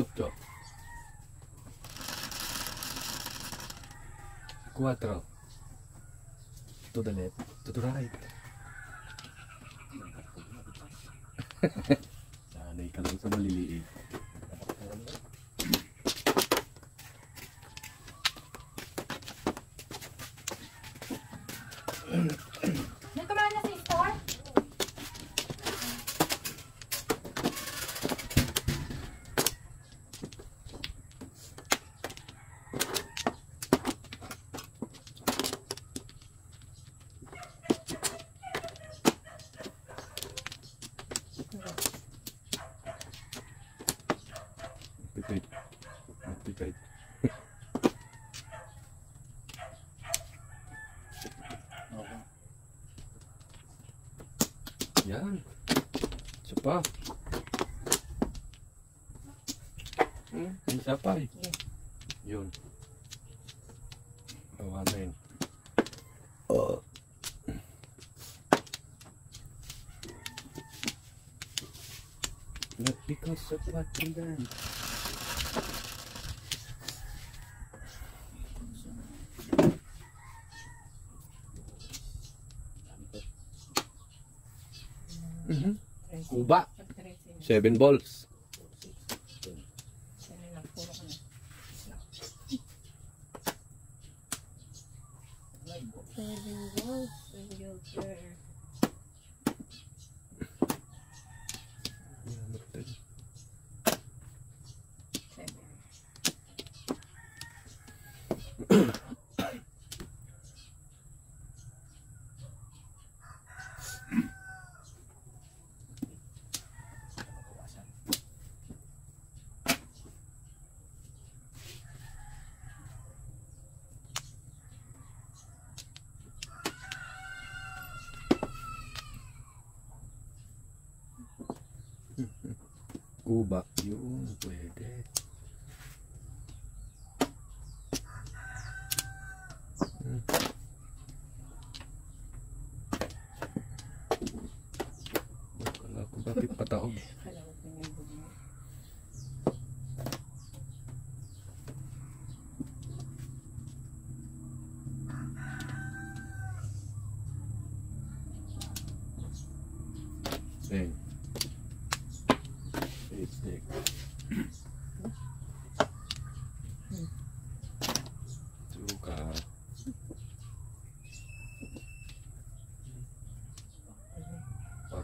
Ocho. Cuatro. To the left. To the right. Sanay ka lang sa maliliit. Nagkamana na sa store? Pitit. Pitit. Yan. Isa pa. Hmm, isa pa eh. Yun. Awa na yun. Oh. Not because of what you done. Mhm. Kuba. Seven balls. Kuba. Yun, pwede.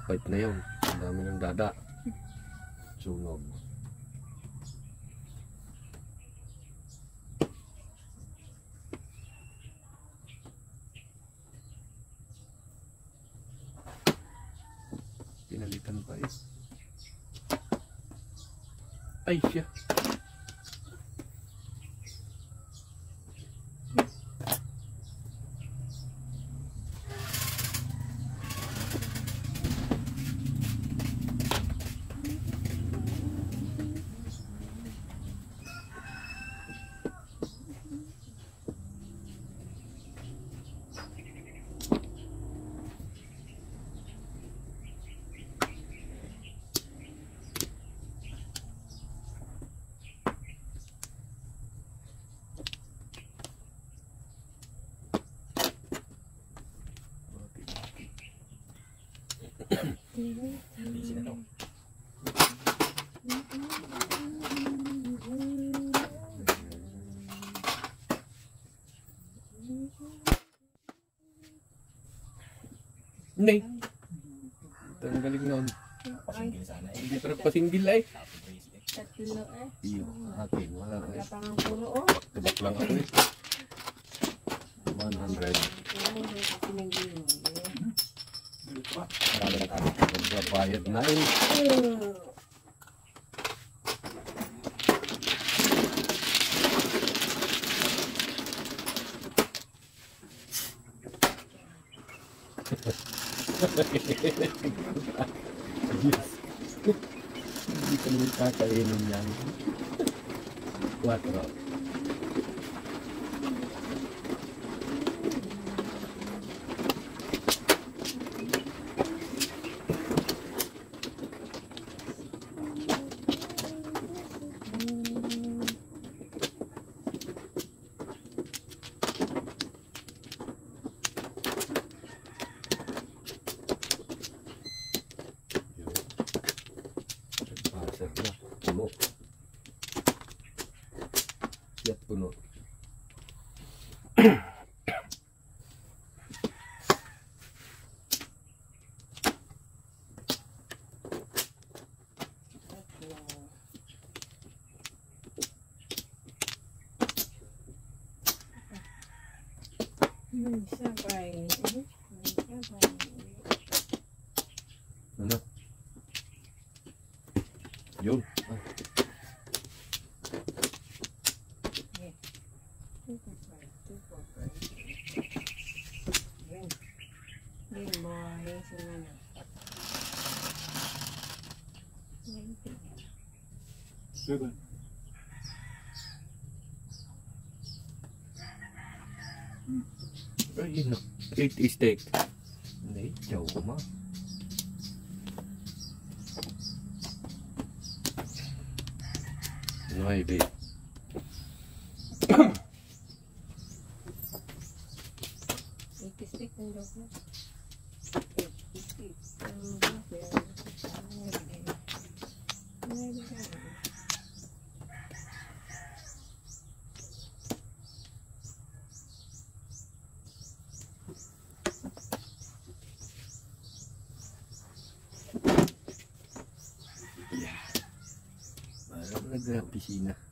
Papait na yun. Ang dami ng dada. Sunog. Pinalitan pa eh. Ay, siya. Hindi. Ito ang galing nun. Pasinggil sana eh. Hindi pa nagpasinggil ay. Bracelet. Tatlo eh. Iyo, akin. Wala Wala eh. pa nga puno oh. Tibak lang ako eh. Magbabayad na eh. Yes. Hindi ka naman kakainin yan. Quatro. Yung isa pa eh. Yung isa pa eh. Ano? Yun. Ah, Two for five, two for five. Yun. Yun, boy. Sino na? Seven. Na. Eight steak. Hindi, Argentine.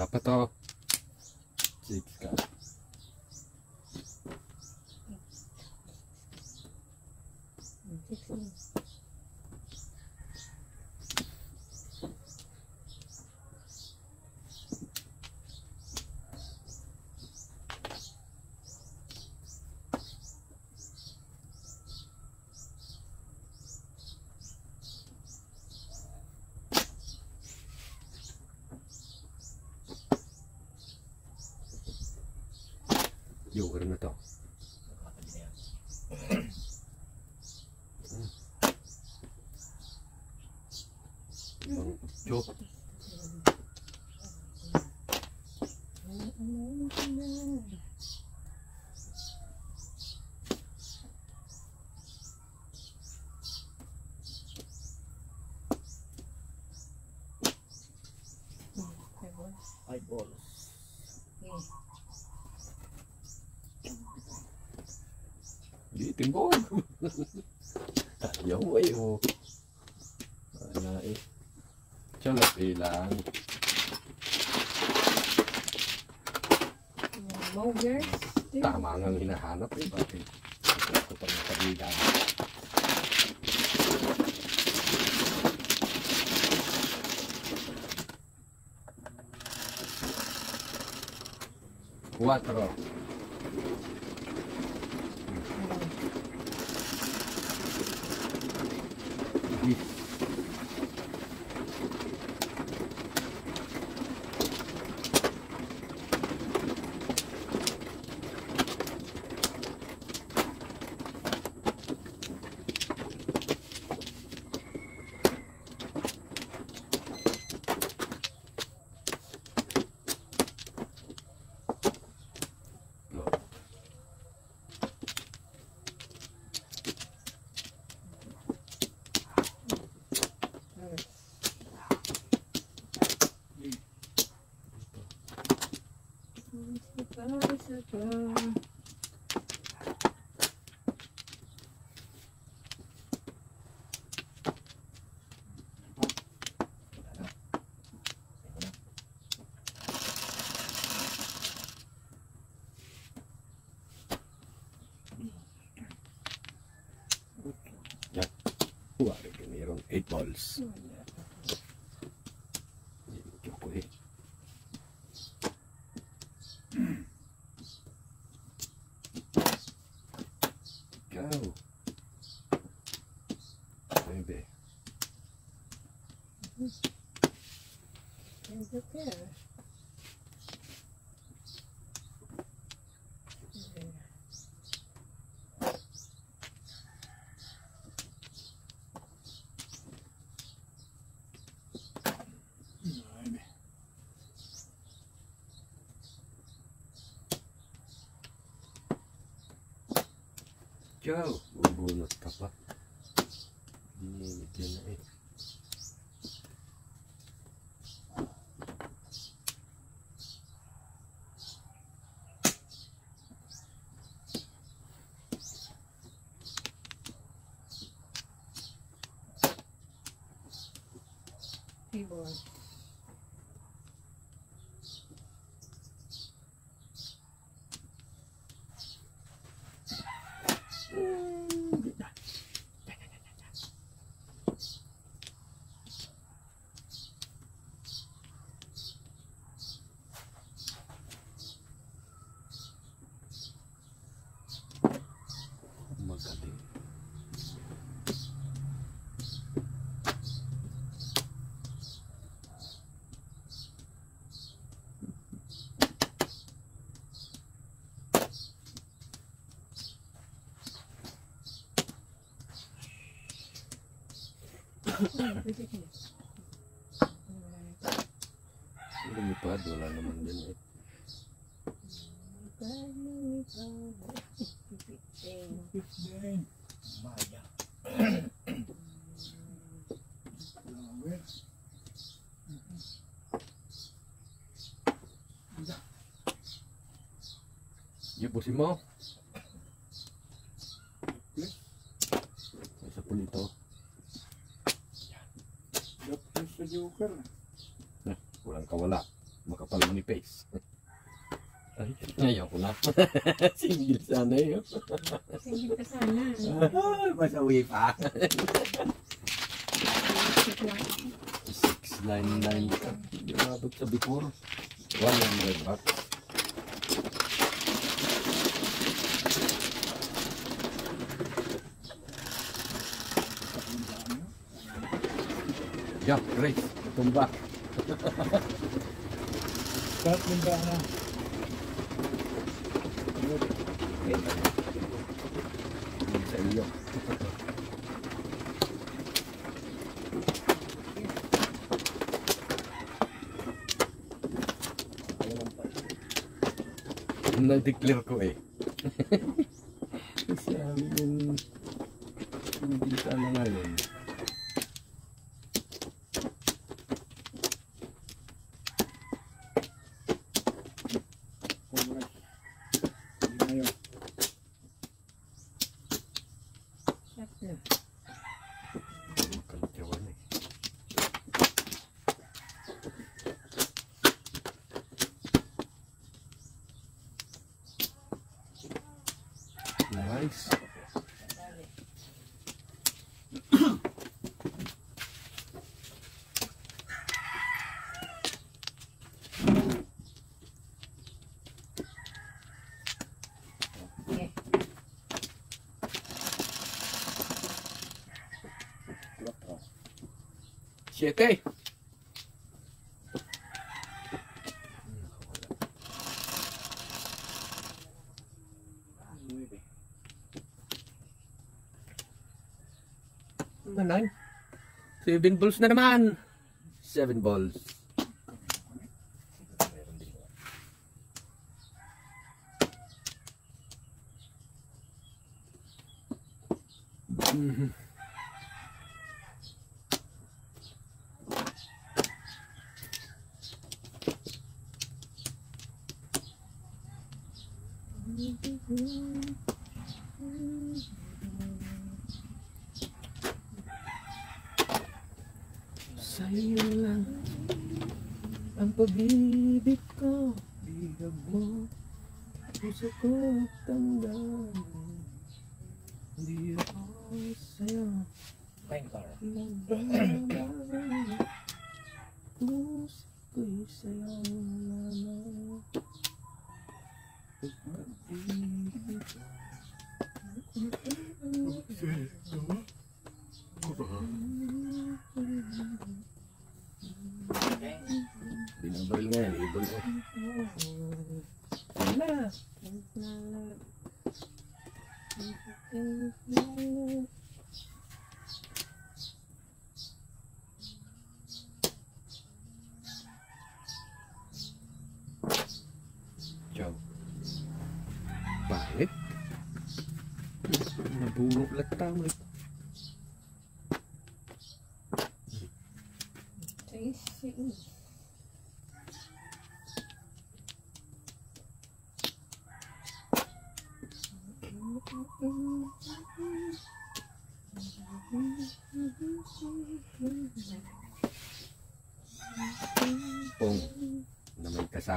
Wala pa to. Six ka. Yogurt na to. Nakatabi na yan. Ibang chok. Five balls. Di timbog. Ayaw ay oh. Wala eh. Chalap eh lang. Mogers. Tama nga hinahanap eh. Bakit? Ito pa ng kabilang. Cuatro. Balls. Go. Bubunot ka pa. Init yan na eh. Keyboard. Magaling. Lumipad, wala naman din eh. Fifteen. Maya. Nueve. Yubusin mo. Plus. Isa po nito. Dapos sa joker. Walang kawala. Makapal face. Ay, ayaw ko na. Single sana yun. Single ka sana. Ay, masawi pa. Isip lang. 699. Hindi umabot sa before. 100 bucks. Yeah, great. Tumba. Kat nimba na. Yun sa iyo. Na-declare ko eh. Kasi sabi nung hindi sana ngayon. Congrats. Hindi na yun. Shut na. Kalitiyawan eh. Nice. Okay. Cuatro. Siete. Nueve. Nine. Seven balls na naman. Seven balls. Sa'yo lang. Ang pag-ibig ko Bigag mo. Puso ko tandaan. Hindi ako sa'yo. Anchor. Binabaril nga yan, ibon ko. 不念了，不念了。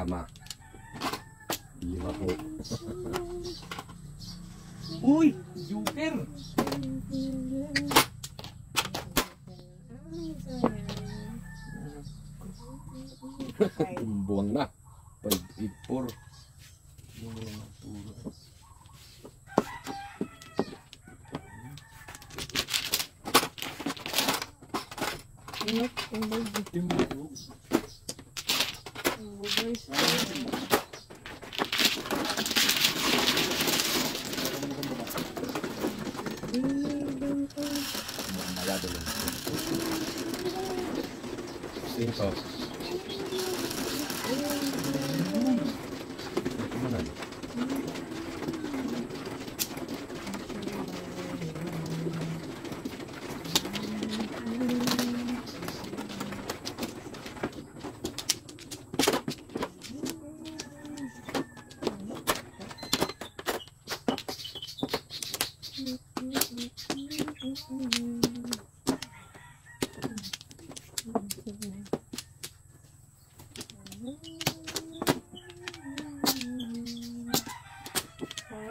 May Malado lang. Cinco. Kumanan.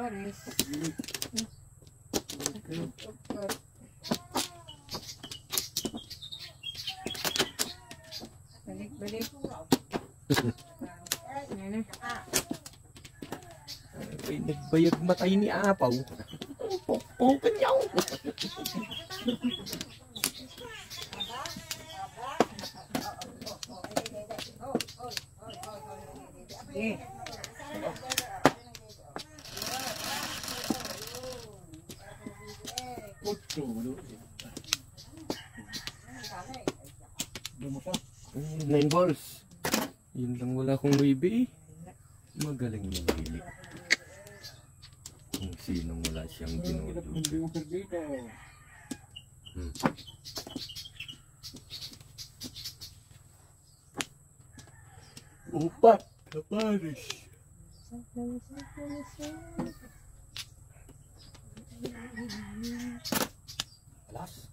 Paris. Balik, balik. Ano? Ay, nagbayag matay ni Apaw. Pokpokan niyaw. Eh, Ocho. Lumusa. Nine balls. Yun lang wala akong baby eh. Magaling yung hili. Kung sinong wala siyang Hirap ng ginudo. Joker dito. Hmm. Upat na Paris. Alas.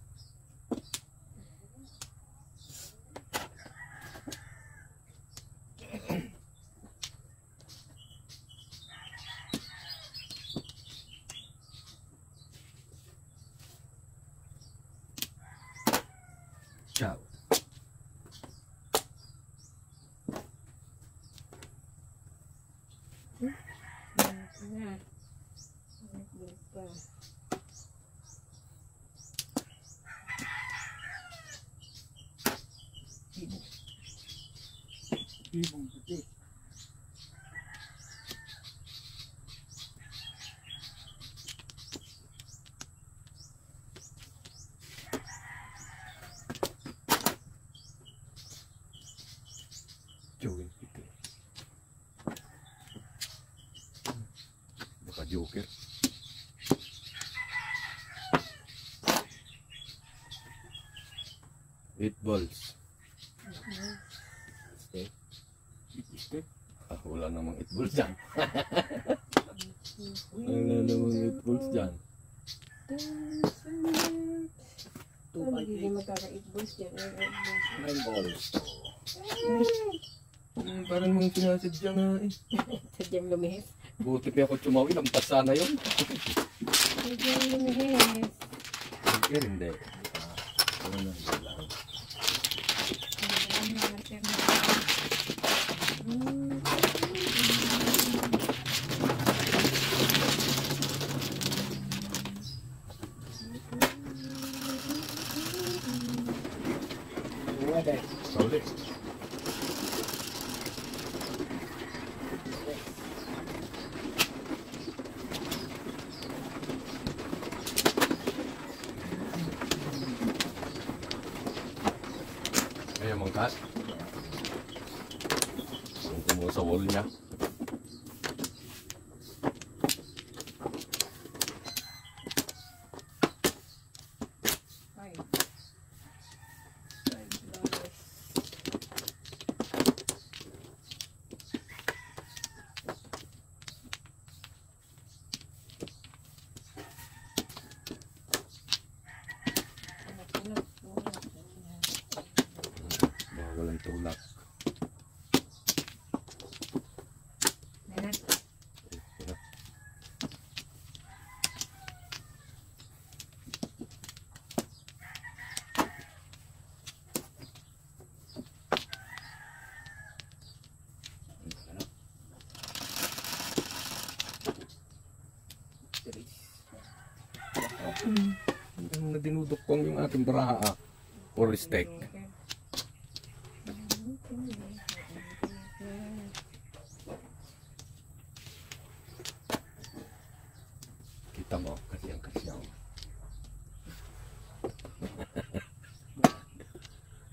Ciao. na. Balik pa. Ibong puti. Joker itu. Baka Joker. Eight balls. Okay. Step. Ah, wala namang eight balls dyan. wala namang eight balls dyan. Ito, hindi magkaka-8 balls dyan. Nine balls. Hmm, parang mga sinasadya nga eh. Sadyang lumihis. Buti pa ako tumawin, lampas sana yun. Sadyang lumihis. Joker hindi. dinudukong yung ating braha or steak. Kita mo, kasyang-kasyang.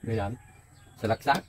Ganyan, salaksak.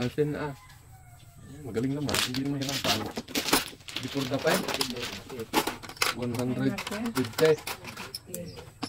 Martin ah. Magaling naman, hindi naman hirapan. Before the 5, 150.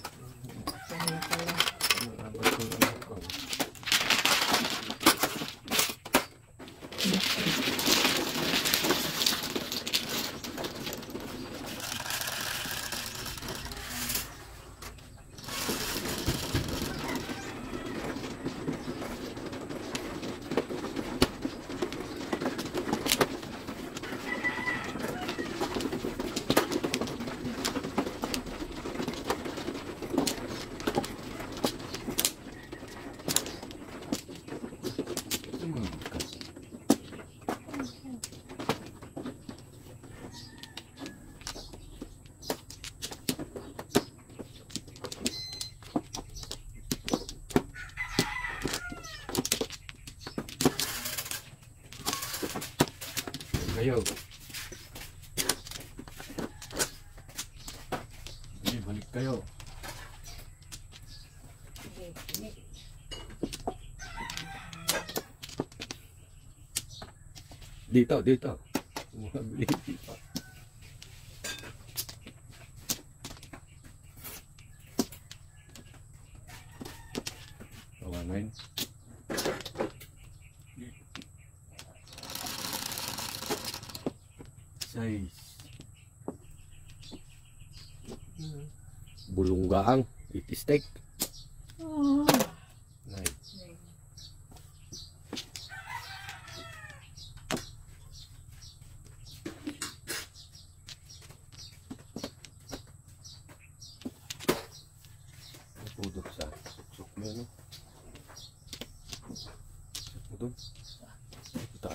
dito, dito. Bumabili dito. Tawa. Size. Bulunggaang. It take. doon. Kita.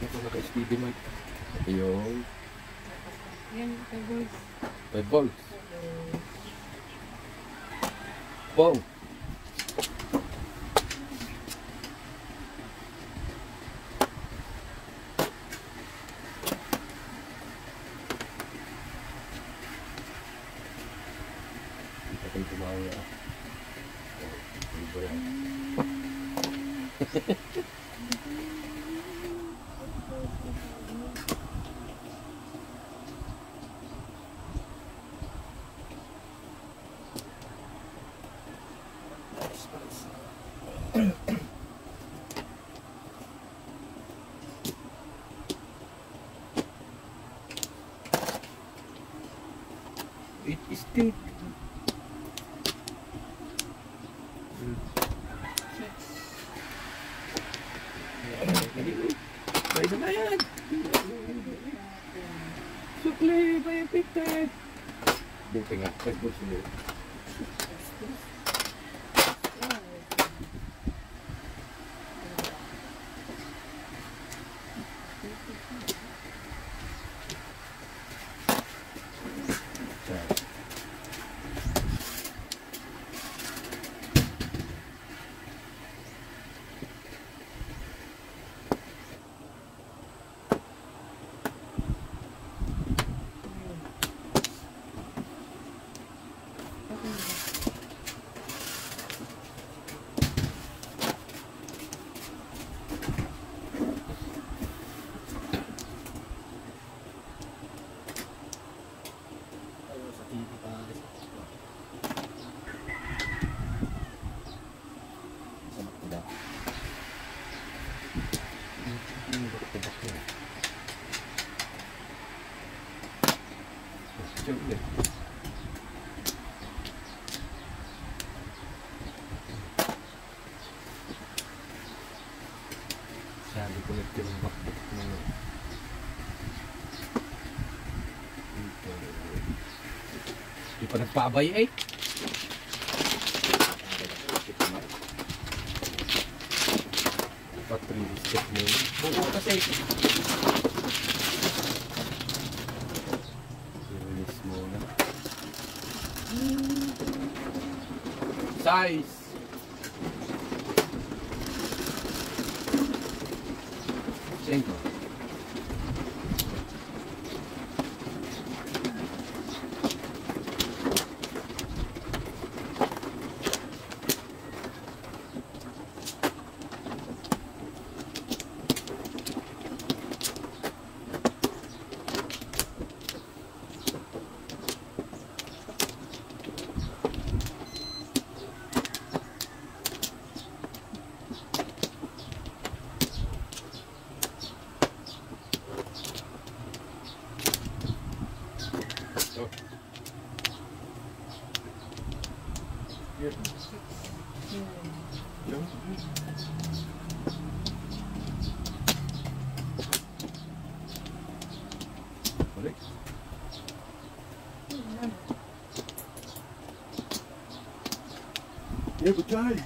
Ito naka-speedy mic. Ayun. Yan, 5 volts. 5 volts. Wow. Buti nga, Facebook sila. Siyempre. Sabi ko nagtirumbak mo na. Dito. Nagpabay eh. Patrilis step mo. Oo kasi. Release mo na. Size. Cinco. Oh. Here. Yung. Balik. Yeah, good try.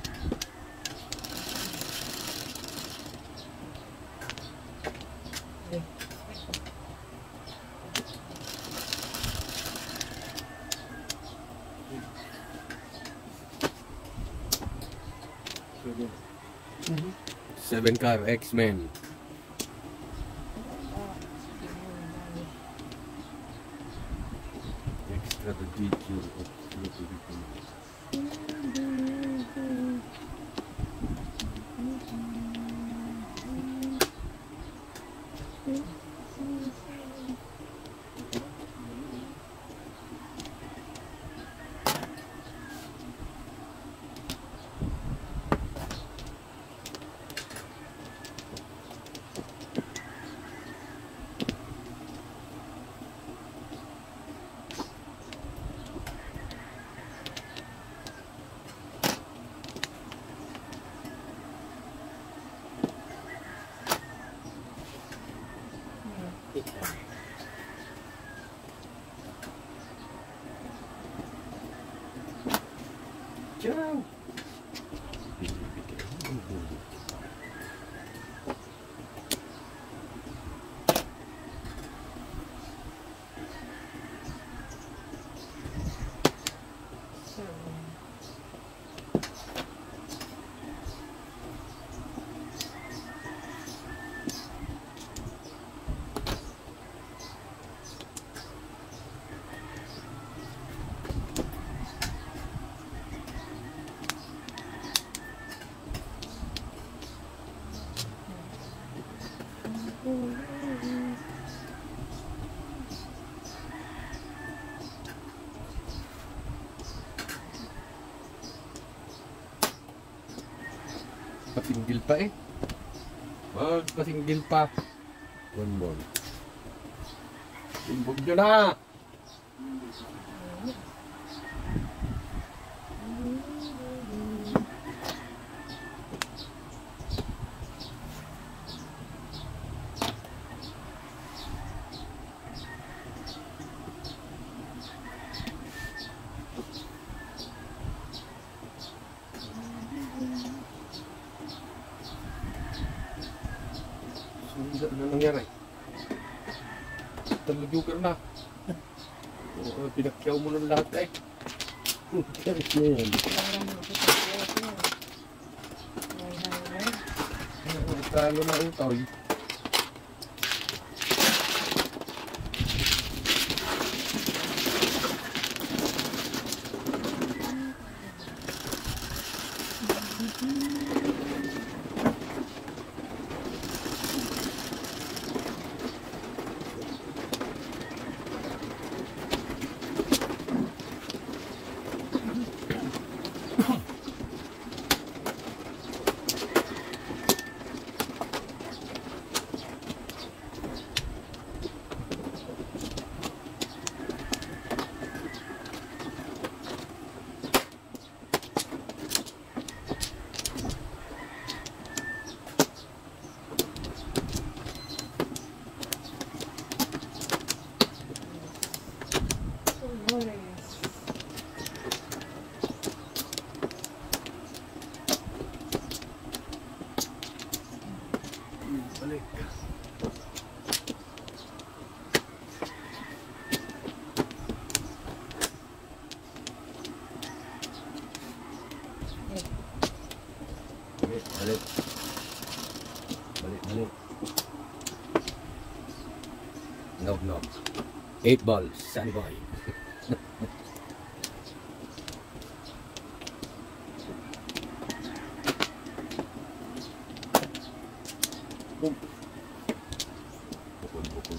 Seven car X-Men. Pasinggil pa eh. Magpasinggil pa. One more. Simbog nyo na! Sunda na nangyari. Talujugan na. Oo, pinakyaw mo ng lahat eh. Karis na yan. Parang makikipagkaya ko yan. May hangin. Oo, Talo na utaw. Dolores. Balik. Balik, balik. Balik, balik. No, no. Eight balls, Sunny boy. Bukol, bukol.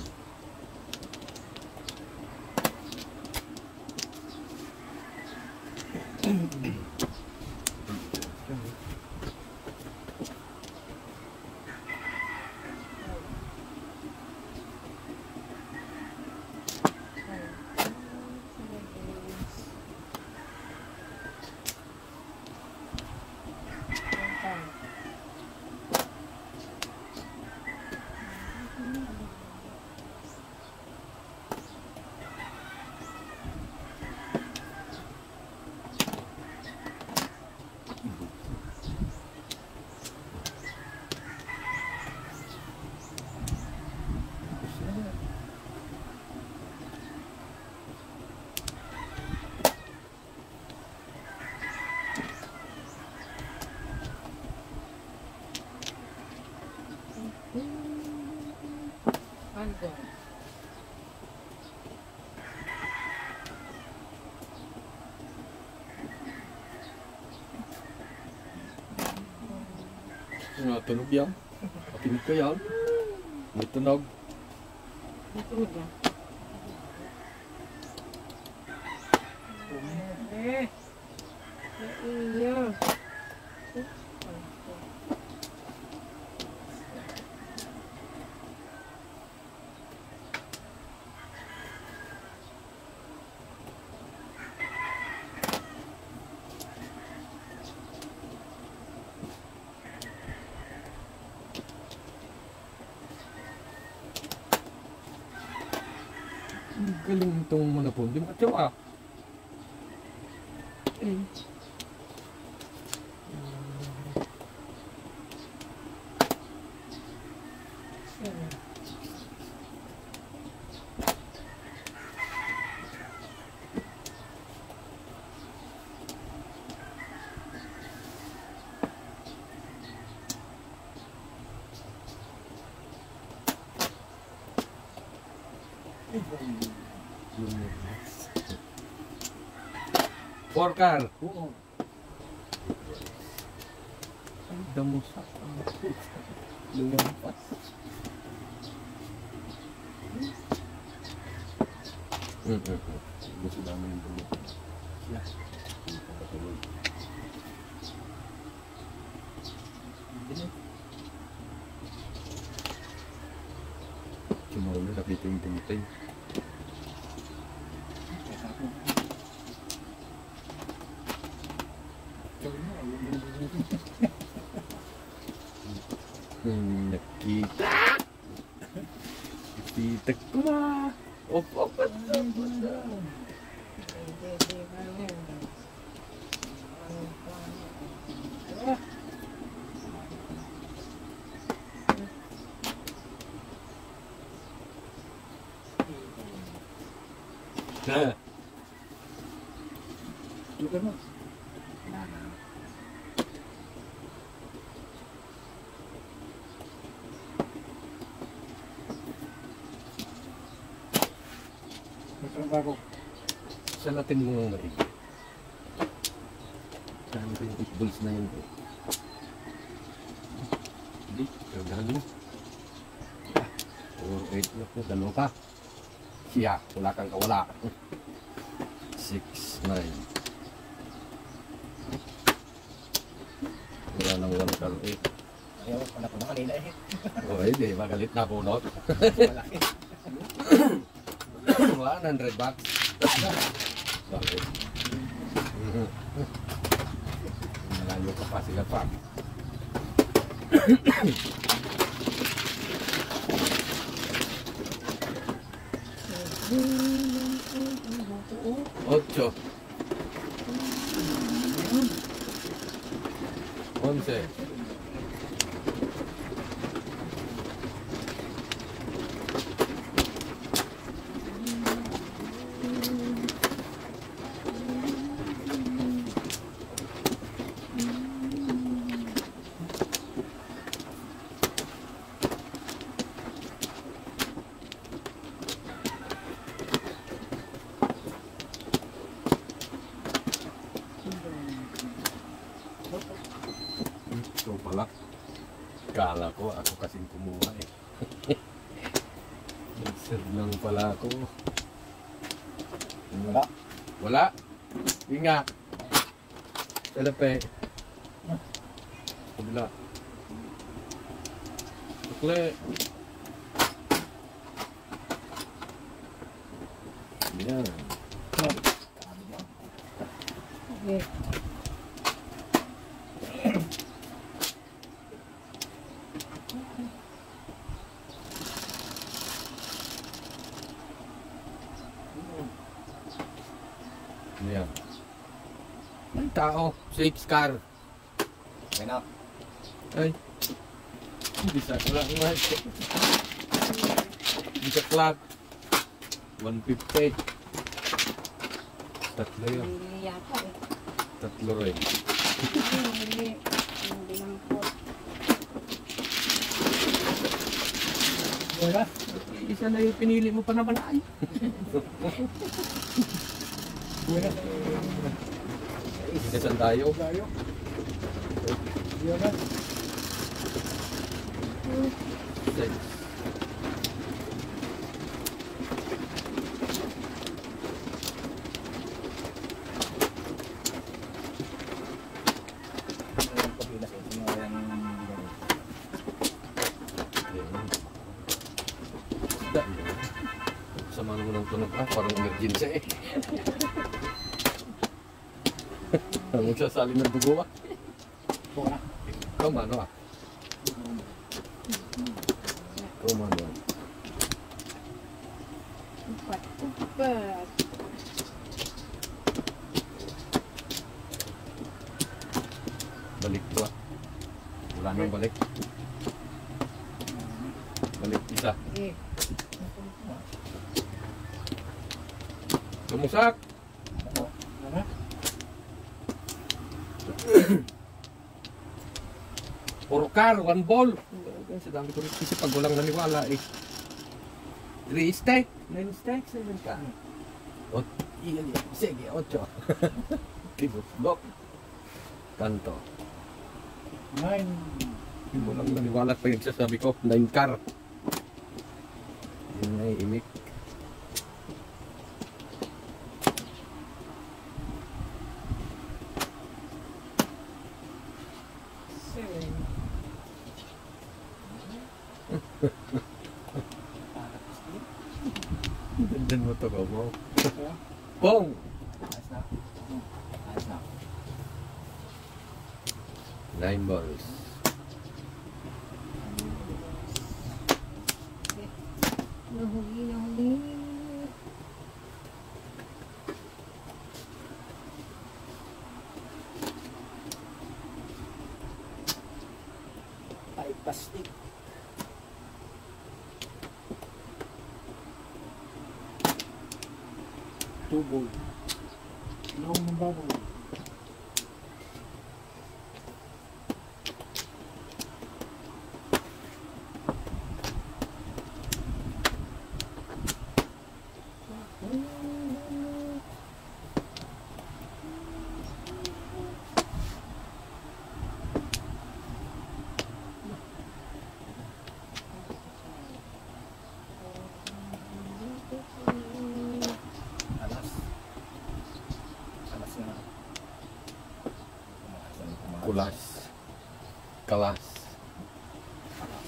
Ano? Ano, tunog yan? Pakinig ka yan? May tunog. Iyo. Ang galing itong manapon. Di makatiwa. Eh. Four car. Oo. Ay, damusak. Lumampas. Mm -mm. Gusto namin yung bulok. Yeah. Pagkatuloy. Cuma udah tapi ting-ting-ting. Hmm, Magtrabaho. sa natin mo nga maigi. Dami ko yung equals na yun. bro. Hindi, kagahan mo. Ah, 4, 8 na po, dalawa pa. Siya, wala kang kawala. 6, 9. Wala nang 1 kal 8. Ayaw, wala ko na kanina eh. O, hindi, magalit na bunot. Malaki. 100 bucks. Bakit? Malayo ka pa sila. Ocho. Once. Nga. Talape. Wala. Tukle. Yan. Okay. Yan. Tao. Six car. Okay na. Ay. Hindi sa clock man. Hindi sa clock. 150. Tatlo yun. Hindi yata eh. Tatlo rin. Hindi. Hindi naman po. Wala. Isa na yung pinili mo pa naman ay. Wala. Isasan tayo. Tayo. Wala. Six. Magsasali ng dugo. Wala. Come ano ah. Come ano ah. Upat. Upat. Balik to ah. Wala nang balik. Balik isa. Eh. Tumusak! Wala. Car, one ball. Sa dami ko rin kasi pag walang naniwala eh. Three steak. Nine steak, seven ka. Ot, iyan yan. Sige, ocho. Tinuslok. Kanto. Nine. Hindi mo lang naniwala pa yung sasabi ko. Nine car. Yun yung imik. Seven. Dandan mo to ko mo. Pong! Ayos na. Ayos na. Nine balls. Nahuli, nahuli. Ay, plastic. Tubo. Long ng baboy. Alas. Alas na. Alas na kumakas. Kulas. Kalas. Alas.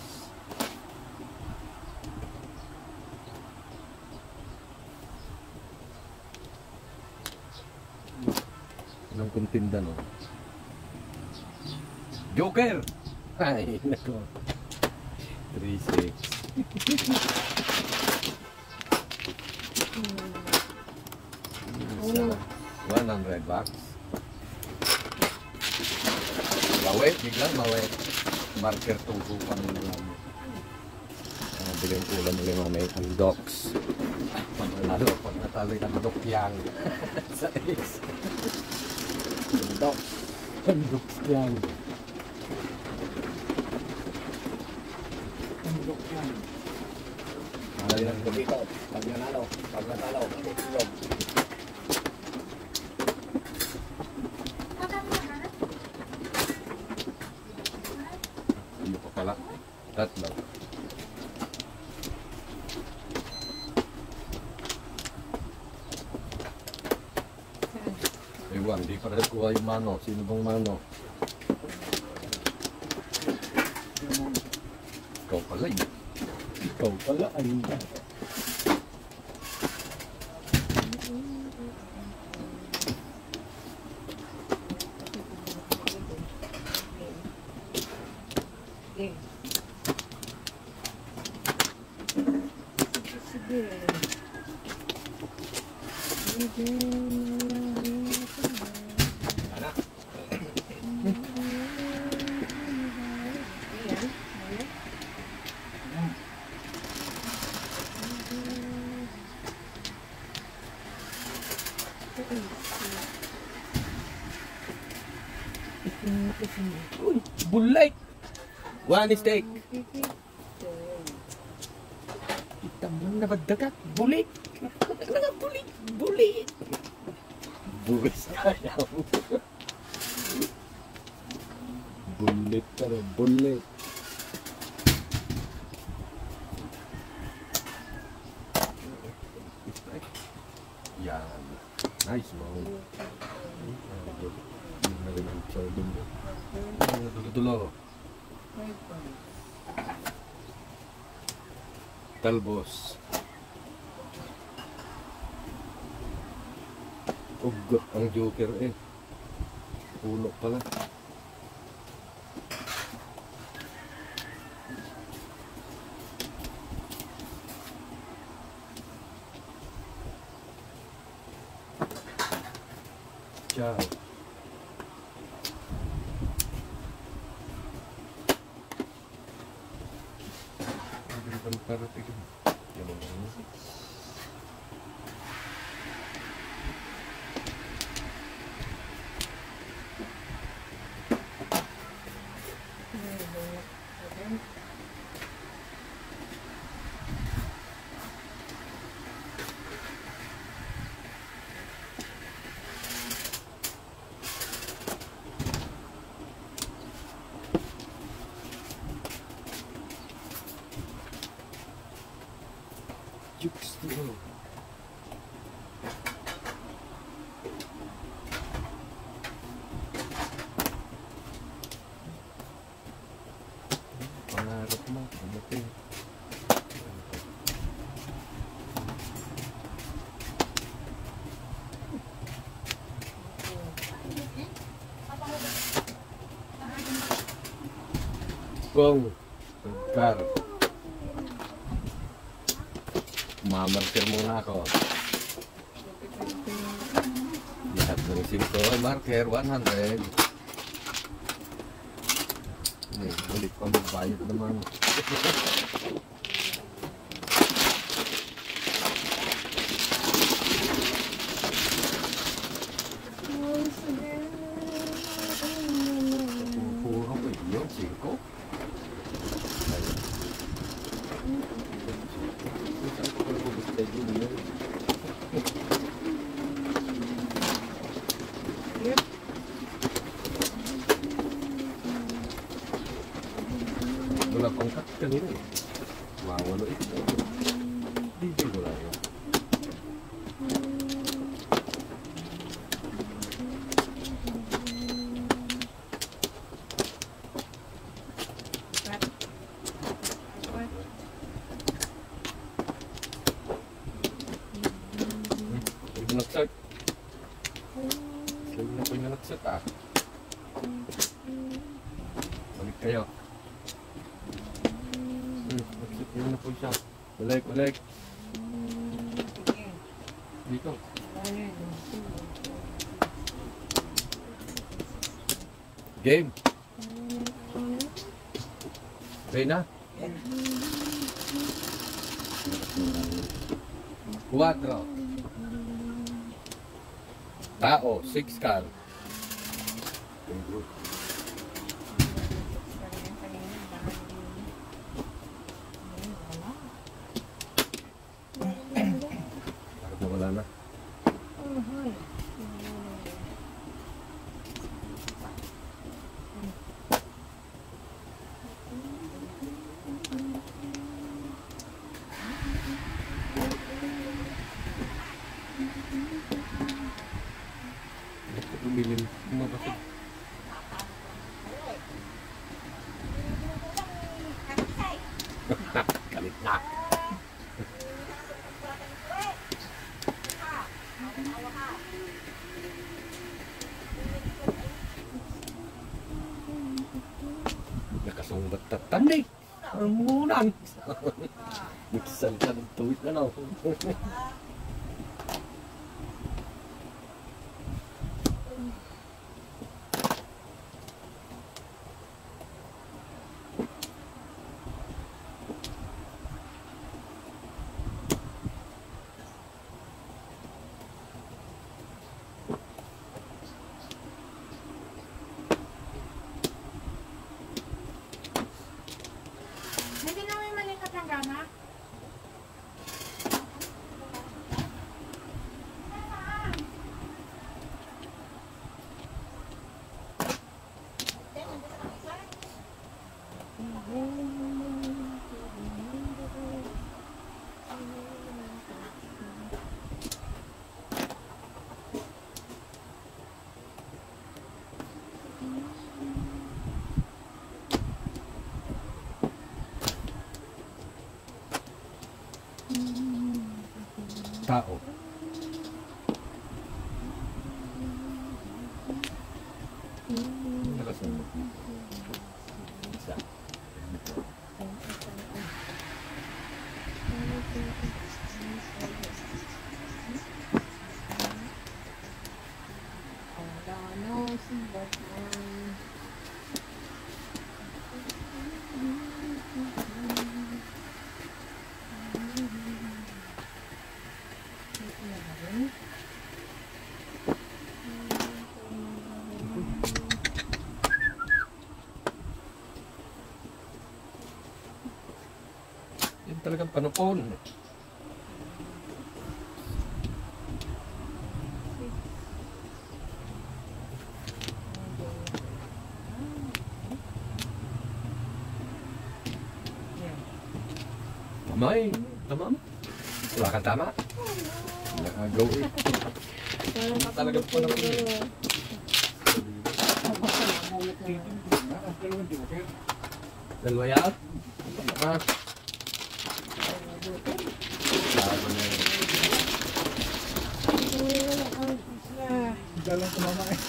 Anong kuntinda no? Joker! Ay, nako. 3-6. Isa. 100 bucks. Mawe, biglang mawe. Marker tutukan mo lang. Ang bilang ulan nila mamay ang docks. Lalo pag nataloy ang dokyang. Sa is. Dok. Ang docks yan. Tundok yan. Ay, ang Dito. Pag nanalo. Pag nanalo. Tulog. Ano pa pala? Tatlo. Ewan, yung mano. Sino bang mano? Ikaw pala yun. Ikaw pala ay Sige. Sige. Anak. Ayan. Ayan. Uy, bulay! One steak. Kita mo na bagdagat. Bulik! Bulik! Bulik! Bulis kaya mo. Bulit ka. Bulit. Nice. Yun na Talbos. Ug ang joker eh. Puno pala. Ciao. Ang parating. Yan ang ano. Jukes dito. pangarap mo. Dumating. Kung Kar Mamartir muna ako. Lahat ng sinto, marker 100. Hindi, ulit pa magbayad naman. Puro ko yun, singko. Saan ko pala gusto yun yun? Wala pang cut kanina eh. Mawalo ito. Hindi wala yun. Hindi mo nagsak. Hindi na po yung nagsak ah. Balik kayo. Hmm, nagsak yun na po siya. Balik, balik. Dito. Game. Okay na. Cuatro. Tao, six car. Bakit nawala na? Bumili mo kasi. Galit na. Nakasungbat tatandi. Amunan. Nagsalita ng tuwit na no. Hindi na may malikat ng gana. Tao. Nakasungbat. Isa. Gano, simbat man. Yan talagang panupon. Tama mo. Wala kang tama. Nakagaw eh. Talaga panupon eh. Dalawa yan? Ah, Laban na yun. Dalang kumama eh.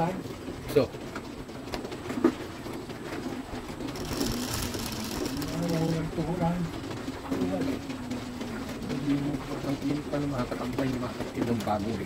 Maubusan. so, hindi pa ng mga katambay ng mga kapatid ng bagong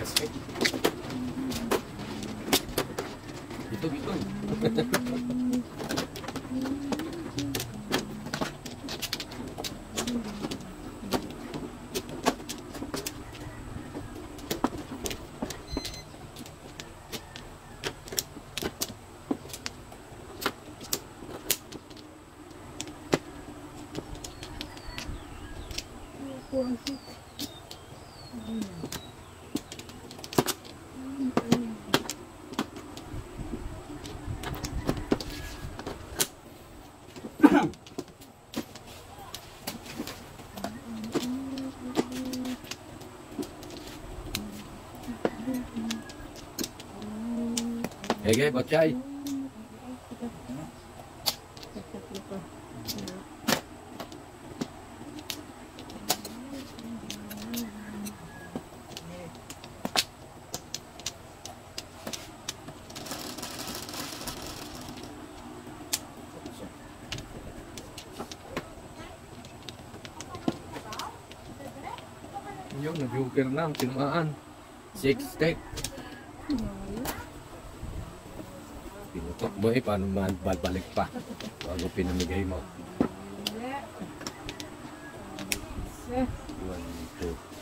bigas eh. Ito, ito. Ege, bochay. Yun, nag-joker na ang tinamaan. Six step. Pinutok Takbo eh, paano magbalik pa bago pinamigay mo. 1, 2,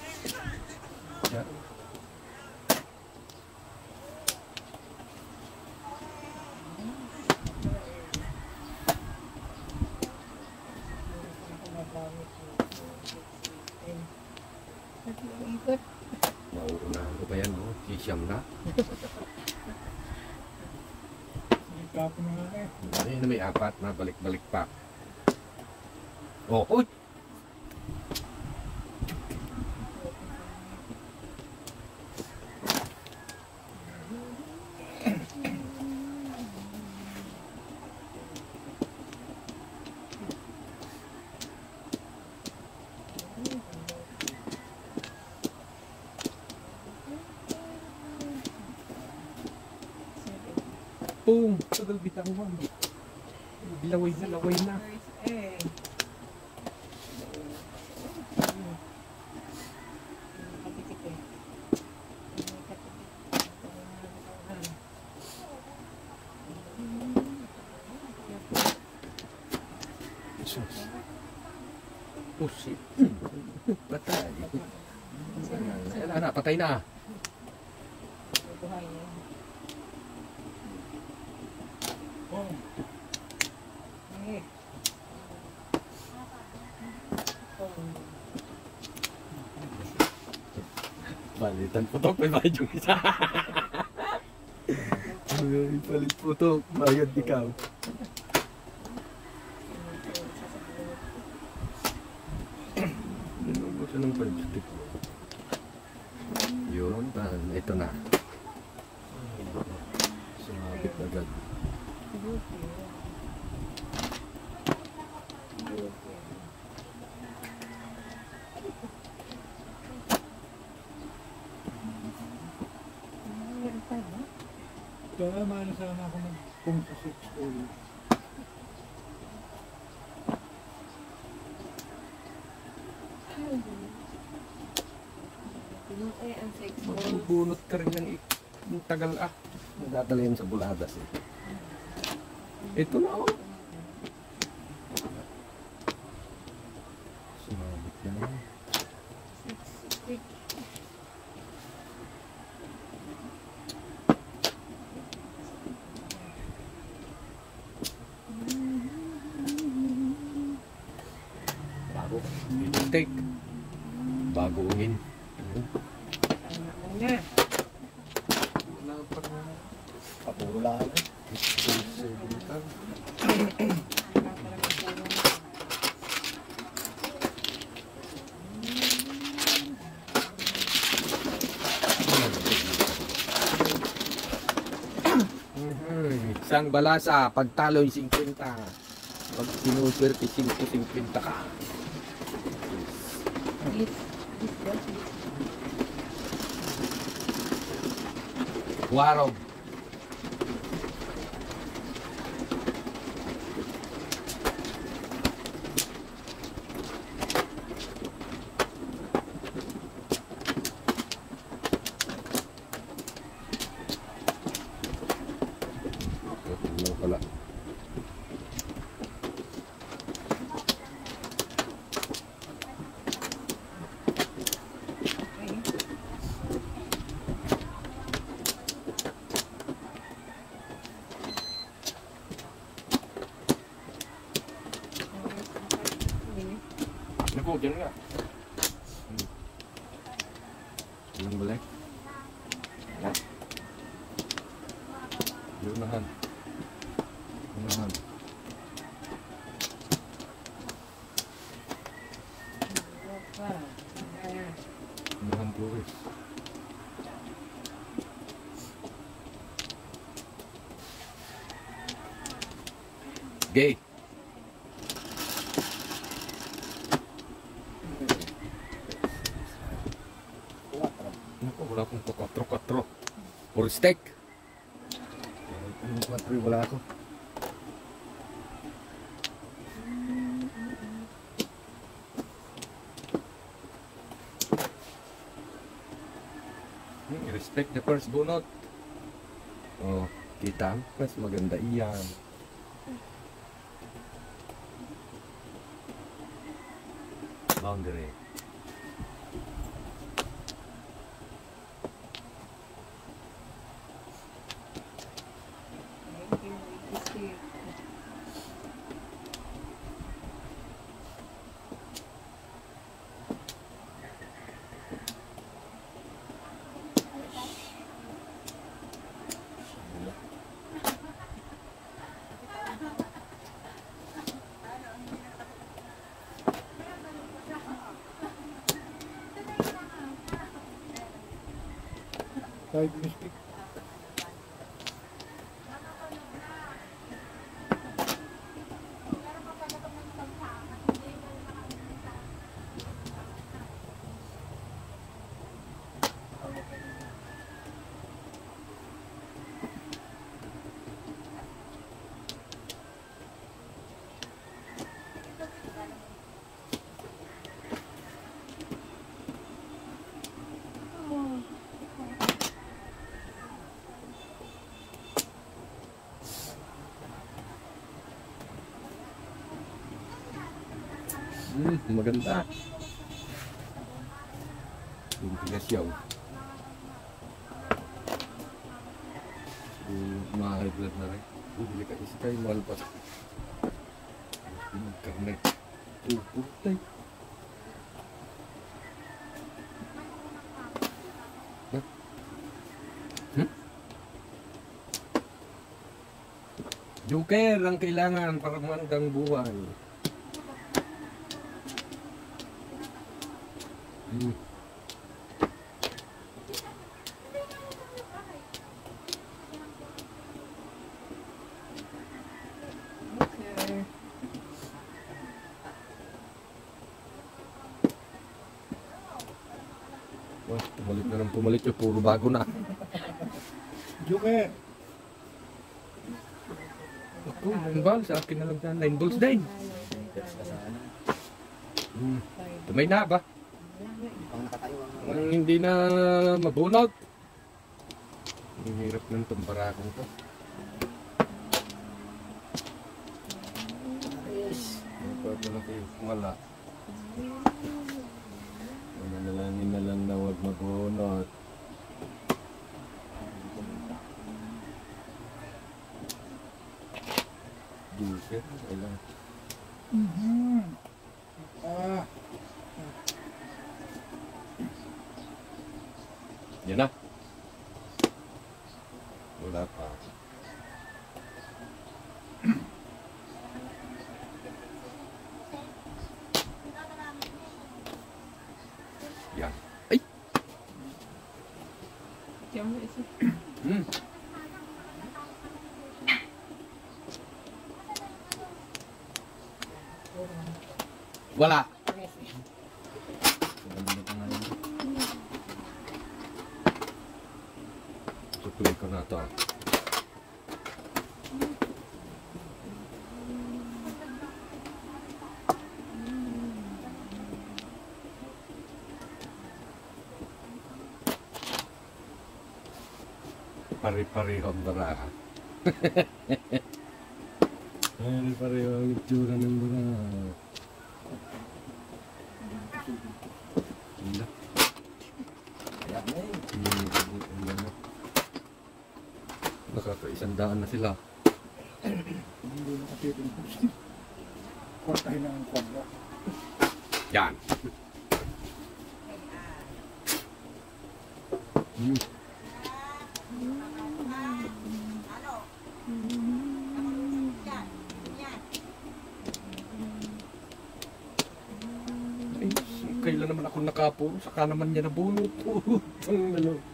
Mo. Laway na, laway na. Eh. Jesus. Shit. Patay. Wala na, patay na. Buhay niya. Oh. Eh. Oh. Palitan putok, may bayad yung isa. Ay, palit putok, bayad ikaw. Ninubo siya ng plastic. Yun, ito na. Sumabit agad. Kaya maano sana ako 6 oil. Pinutay ang sex mo. Magbubunot ka rin ng tagal ah. Nadadala sa buladas eh. Ito na oh. Sumabit na yun. Stick. Bago. Take. Bagoongin. Ano na? Wala pa na. Kapula na. Isang balasa, pagtalo yung 50. Pag sinuswerte, 5-50 ka. Warog. Ano pala? Okay. Okay. Ano po, dyan nga. Ilang balik? Yan. Lunahan. Lunahan. Okay. Ayan. Lunahan po eh. Gay. Naku, wala akong pakotro-kotro. Puro steak. Wala ako. Hmm, Respect the first bunot. Oh, kita? Mas maganda iyan. Hmm, maganda. Yung tigas yaw. So, ma-high blood na rin. Bumili ka isa tayo, mahal pa. Yung karne. Oh, putay. Joker ang kailangan para magandang buhay. Hmm. Okay. Oh, pumalik na ng pumalik yung puro bago na. Joker! Ako, nine balls. Akin na lang sana. Nine balls din. Hmm. Tumay na ba? Pang nakatayo ang Ang hindi na mabunot. Ang hirap ng tumbarakong to. Ang pagmalaki wala. Manalangin na lang na huwag mabunot. Juicer, kailangan. Ah, Yan na. Wala pa. Yan. Ay! Diyan mo isa. Hmm. Wala. Ganda pa nga yun. Tutuloy ko na to. Pari-pareho ang baraha. Pari-pareho ang itsura ng baraha. Ganda. Kaya na eh. Hmm, Nakakaisang daan na sila. Hindi nakatitin po siya. Kwartahin ang kwadra. Yan. Hmm. Ay, kailan naman ako nakapuro, saka naman niya nabunot. Ang ano.